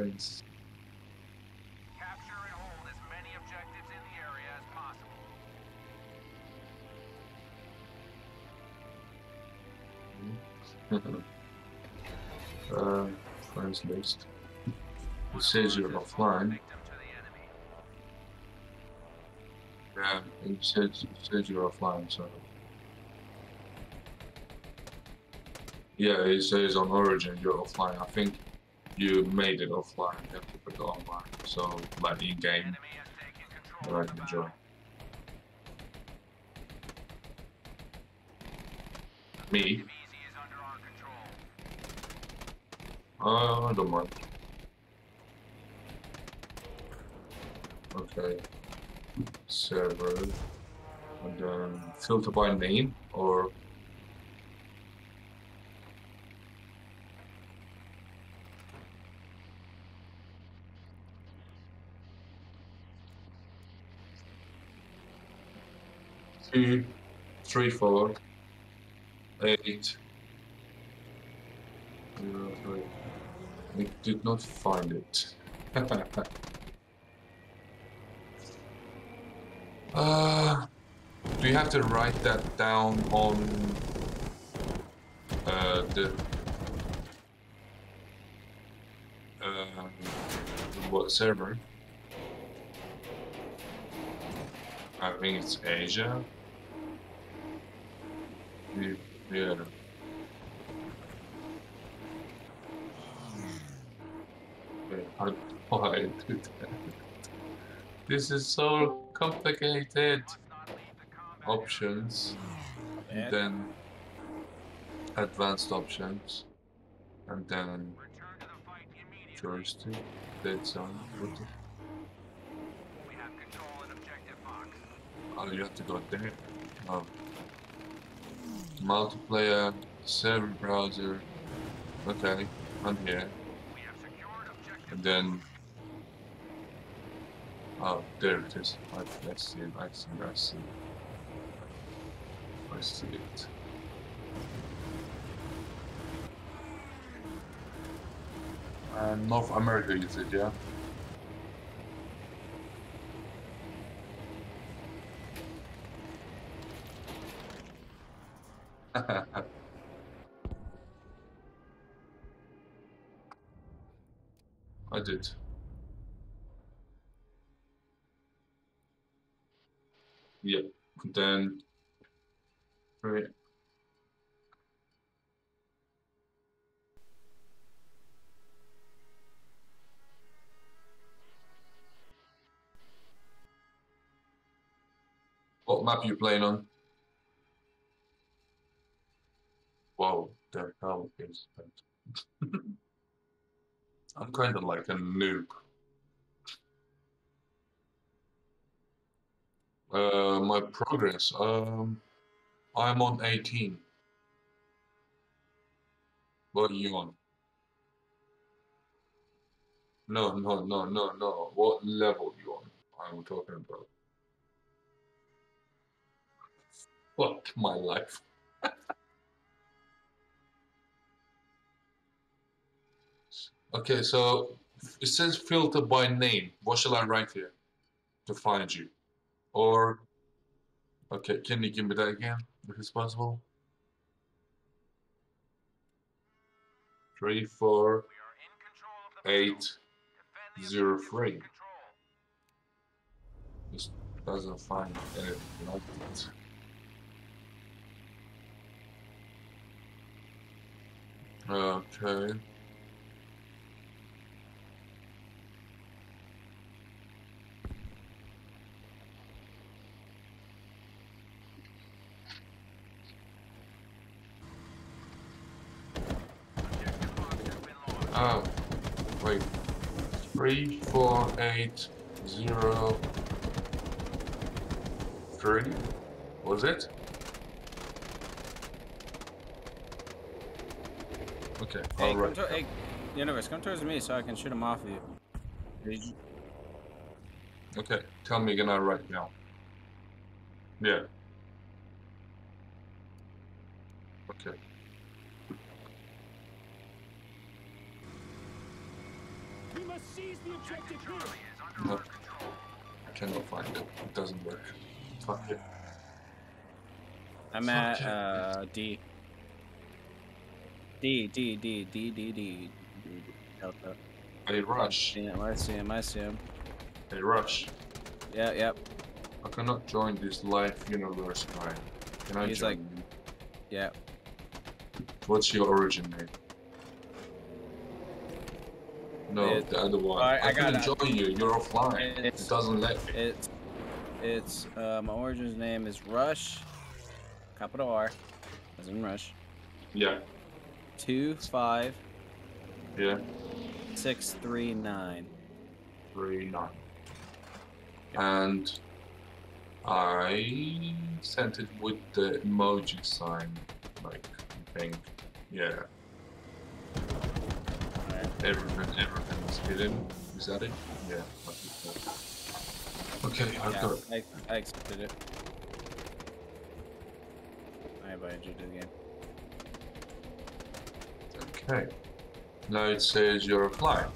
Capture and hold as many objectives in the area as possible. uh, friends list. It says you're offline. Victim to the enemy. Yeah, it says, it says you're offline, so. Yeah, it says on Origin you're offline. I think you made it offline. You have to put it online. So, like in game, control I can join. Me? Objective Easy is under our control. Uh, I don't mind. Okay. Server. And then filter by name or. Two, three, four, eight, zero, three. We did not find it. uh, do you have to write that down on uh, the uh, what server? I think it's Asia. Yeah. yeah. Okay, How do that? This is so complicated. Must not leave the combat Options, and then advanced options, and then area. Return to the joystick, dead zone. What the- We have control in objective Fox. Oh, you have to go there. Oh. Multiplayer, server browser. Okay, I'm here. And then. Oh, there it is. I, I see it. I see it. I see. I see it. And North America, you said, yeah? I did. Yep. Then. Right. What map are you playing on? Whoa, the hell is that? I'm kind of like a noob. Uh, my progress. Um, I'm on 18. What are you on? No, no, no, no, no. What level you on? I'm talking about. Fuck my life. okay, so it says filter by name. What shall I write here to find you? Or, okay, can you give me that again, if it's possible? Three, four, eight, zero, three. Just doesn't find anything like. Okay. Objective Fox has been lost. Oh, wait. Three, four, eight, zero, three. Was it? Okay, Hey, all come right. to, hey, Universe, come towards me so I can shoot him off of you. Okay, tell me again. I write now. Yeah. Okay. We must must seize the objective here. Charlie is under No. our control. I cannot find it. It doesn't work. Fuck it. I'm at Okay. uh D. D D D D D D. D, Delta. A rush. Yeah, I see him. I see him. A rush. Yeah, yep. I cannot join this live universe guy. Can I He's join like- you? Yeah. What's your origin name? No, It- the other one. I- I, I couldn't join you. You're offline. It, doesn't let me. It's it's uh my origin's name is Rush. Capital R. As in Rush. Yeah, Two five yeah. six three nine. Three nine. And I sent it with the emoji sign, like I think. Yeah. Alright. Everything, everything is hidden. Is that it? Yeah. I. Okay, I've Yeah, got it. I, I accepted it. I invited you to the game. Okay. Now it says you're offline.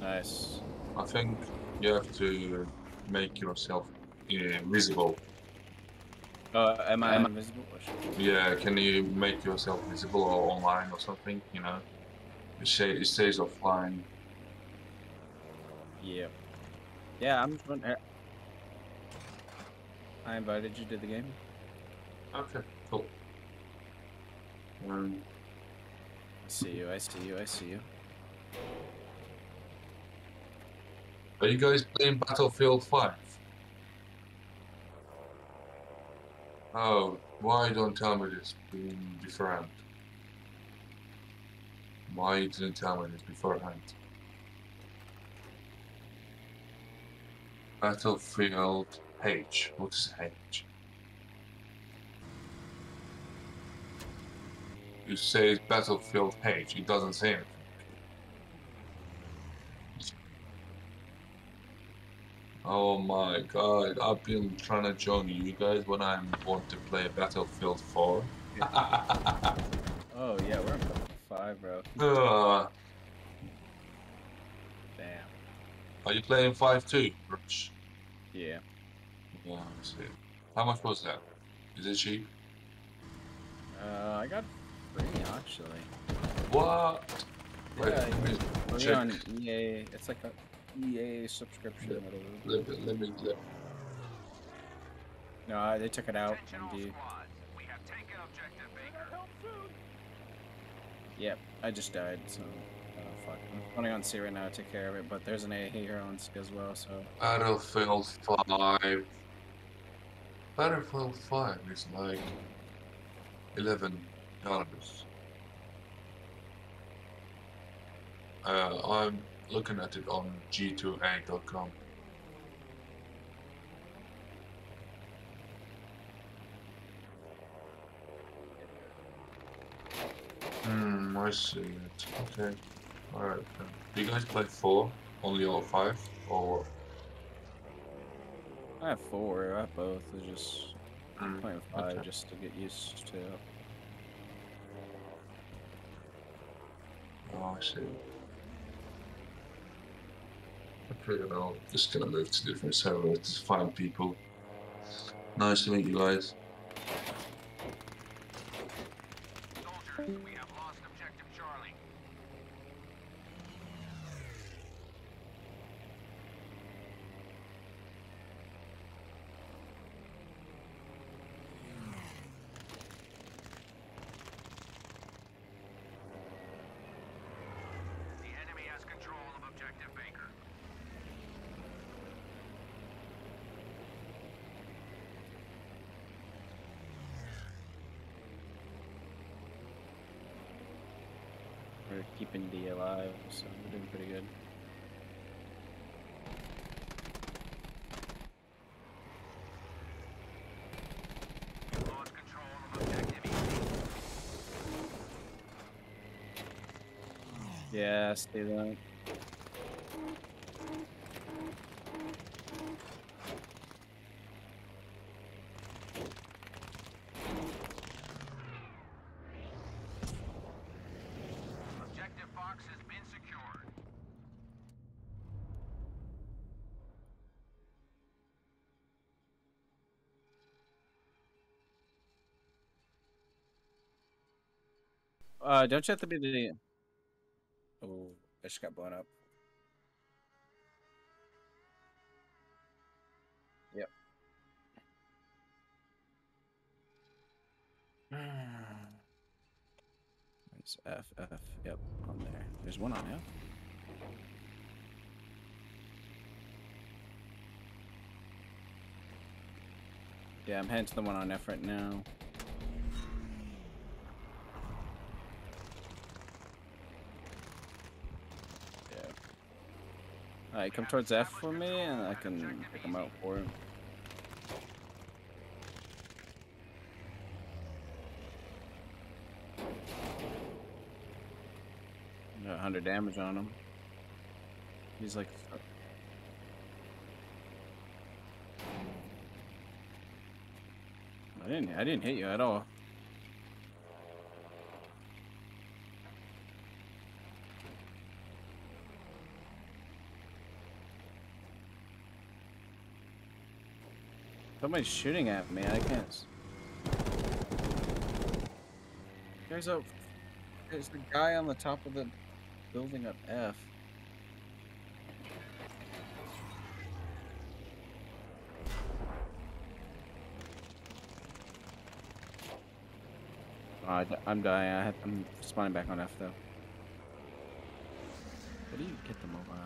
Nice. I think you have to make yourself uh, visible. Oh, am I Am invisible? Yeah, can you make yourself visible or online or something? You know, it, say, it says offline. Yeah. Yeah, I'm. uh, I invited you to the game. Okay, cool. Um, I see you. I see you. I see you. are you guys playing Battlefield 5? Oh, why don't tell me this being different? Why you didn't tell me this beforehand? Battlefield H. What is H? You say Battlefield H. It doesn't say anything. Oh my god, I've been trying to join you guys when I want to play Battlefield 4. Oh yeah, we're five, bro. Uh, Damn. are you playing five two, Rich? Yeah. Yeah, I see. How much was that? Is it cheap? Uh, I got free actually. What? Wait, Yeah, let me Free check. on EA. It's like a EA subscription. Yeah. whatever. Let me, let me, let No, they took it out Attention on all D. squads. We have taken objective Baker. Help soon. Yep, I just died, so uh, fuck. I'm running on C right now to take care of it, but there's an A here on C as well, so Battlefield 5. Battlefield 5 is like 11 dollars. Uh, I'm looking at it on g2a.com. Hmm, I see it. Okay. Alright. then. Do you guys play 4? Only all 5? Or what? I have four. I have both. It's just Mm, playing five okay. just to get used to. Oh, I see. Okay, then I'm just gonna move to different servers to find people. Nice to meet you guys. Soldiers, we have lost objective Charlie. The enemy has control of objective Baker. We're keeping D alive, so we're doing pretty good. Yeah, stay that. Objective Fox has been secured. Uh, don't you have to be the? Oh, I just got blown up. Yep. There's F F. Yep, on there. There's one on F. Yeah, I'm heading to the one on F right now. Alright, come towards F for me, and I can pick him out for him. Got 100 damage on him. He's like. Uh, I didn't. I didn't hit you at all. Somebody's shooting at me. I can't. There's a. There's the guy on the top of the building up F. Oh, I, am dying. I I'm spawning back on F though. How do you get the mobile?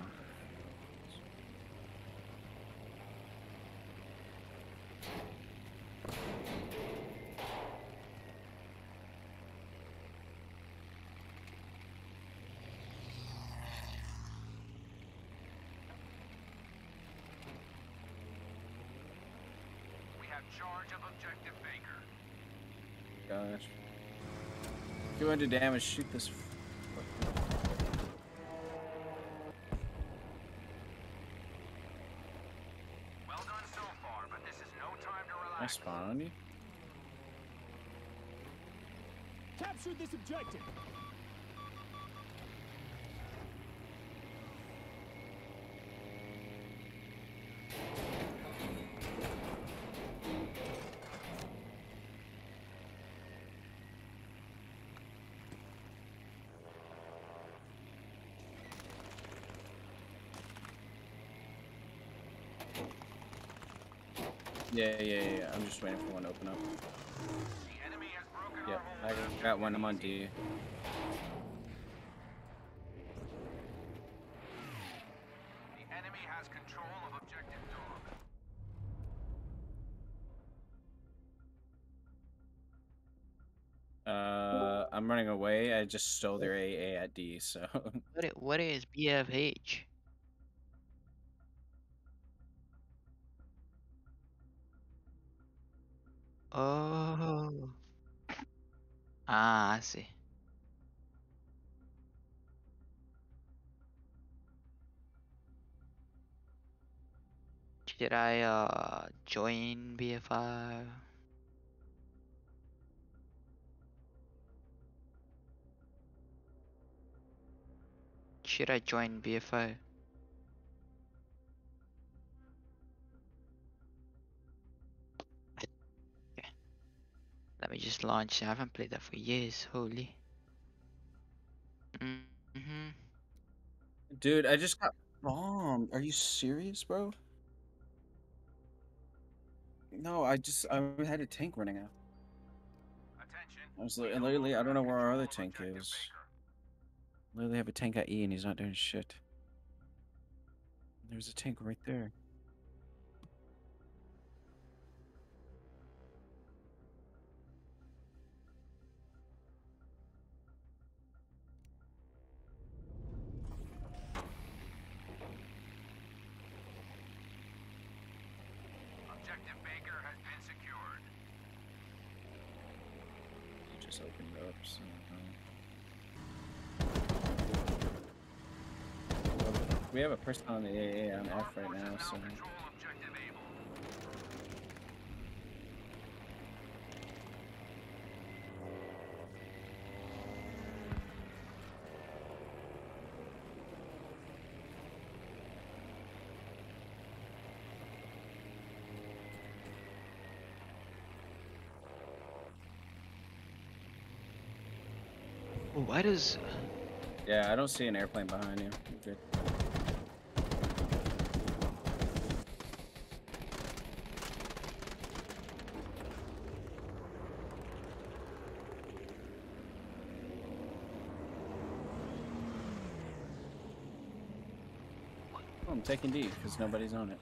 We have charge of objective Baker. Gosh. 200 damage. Shoot this. Well done so far, but this is no time to I relax. spawn on you. Captured this objective. Yeah, yeah, yeah. I'm just waiting for one to open up. Yep, I got one. I'm on D. The enemy has control of objective dog. Uh, I'm running away. I just stole their AA at D, so. What what is BFH? Oh. Ah, I see. Should I uh join BFI? Should I join BFI? Let me just launch. I haven't played that for years. Holy. Mm-hmm. Dude, I just got bombed. Are you serious, bro? No, I just I had a tank running out. Attention. I was we li- no literally, I don't know where our other tank is. Literally have a tank at E and he's not doing shit. There's a tank right there. Objective Baker has been secured. He just opened up. So, um. We have a person on the AA on F right now, so. Why does Yeah, I don't see an airplane behind you. You're. Oh, I'm taking D because nobody's on it.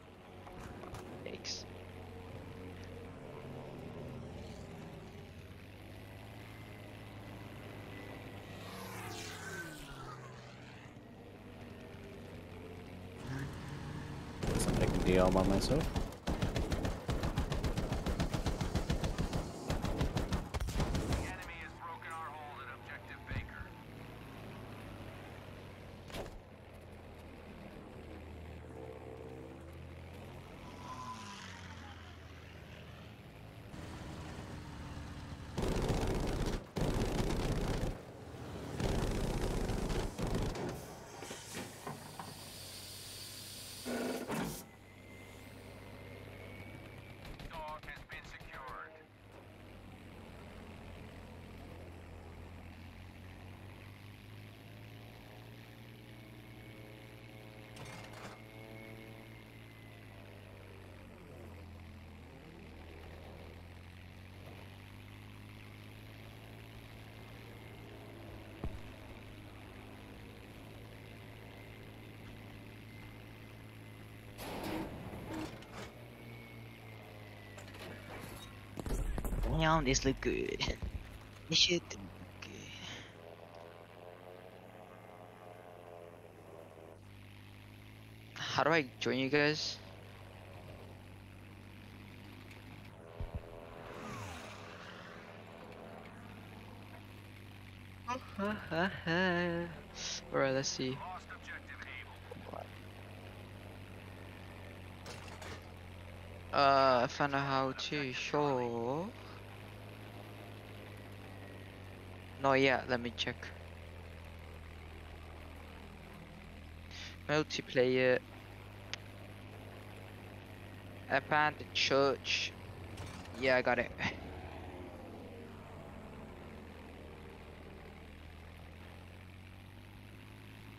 Yikes. So I'm taking D all by myself. Damn, this look good. This shit look good. How do I join you guys? Alright, let's see. Uh, I found out how to show. No, yeah, let me check. Multiplayer. The church. Yeah, I got it.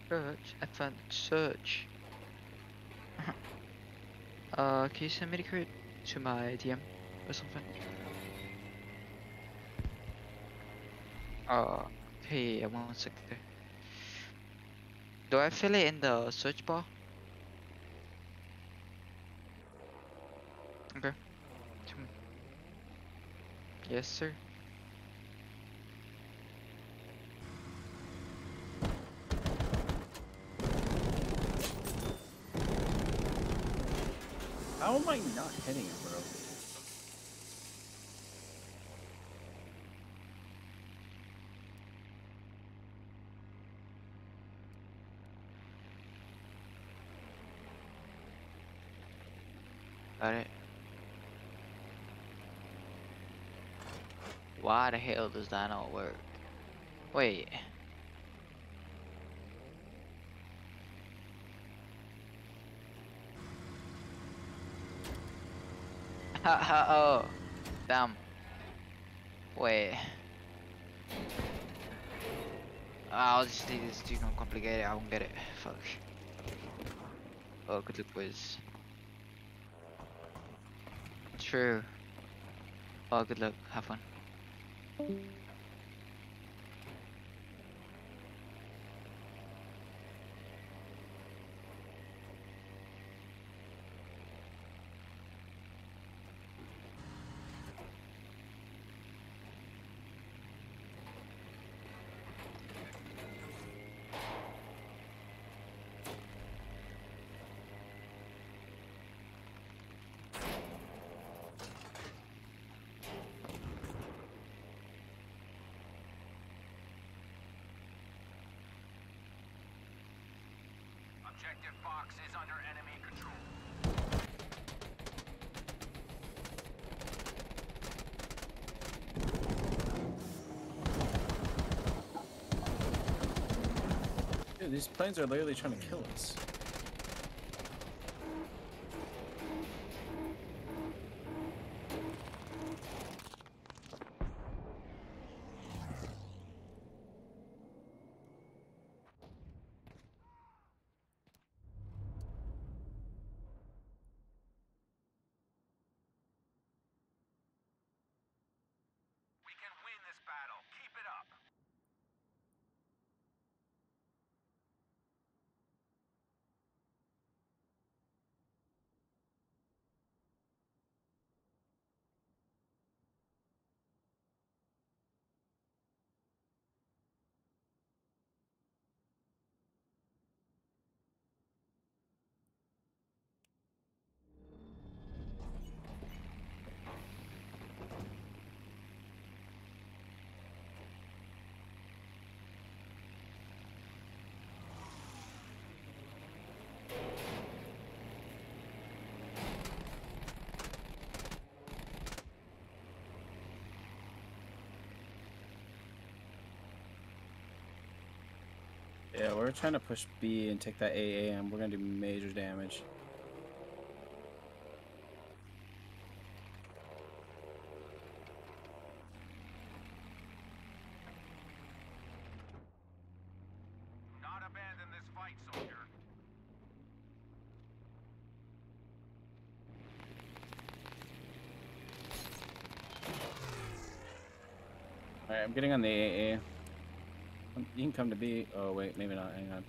Church. The church. Uh, can you send me the code to my DM or something? Uh, hey, I want sec there. Do I fill it in the search bar? Okay. Yes, sir. How am I not hitting it, bro? Got it. Why the hell does that not work? Wait. Ha ha oh. Damn. Wait. Ah, I'll just leave this too complicated. I won't get it. Fuck. Oh, good luck, boys. True. Oh, good luck. Have fun. Objective Fox is under enemy control. Dude, these planes are literally trying to kill us. Yeah, we're trying to push B and take that AAM. we're gonna do major damage. Not abandon this fight, soldier. Alright, I'm getting on the AA. You can come to B. Oh, wait, maybe not. Hang on.